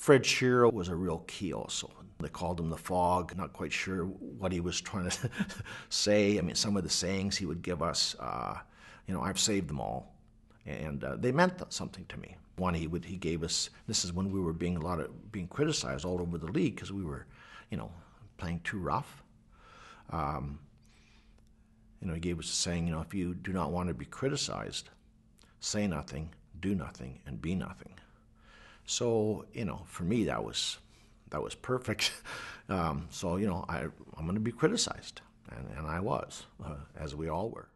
Fred Shero was a real key also. They called him the fog, not quite sure what he was trying to say. I mean, some of the sayings he would give us, uh, you know, I've saved them all. And uh, they meant something to me. One, he would he gave us. This is when we were being a lot of being criticized all over the league because we were, you know, playing too rough. Um, you know, he gave us a saying. You know, if you do not want to be criticized, say nothing, do nothing, and be nothing. So you know, for me, that was that was perfect. Um, so you know, I I'm going to be criticized, and, and I was, uh, as we all were.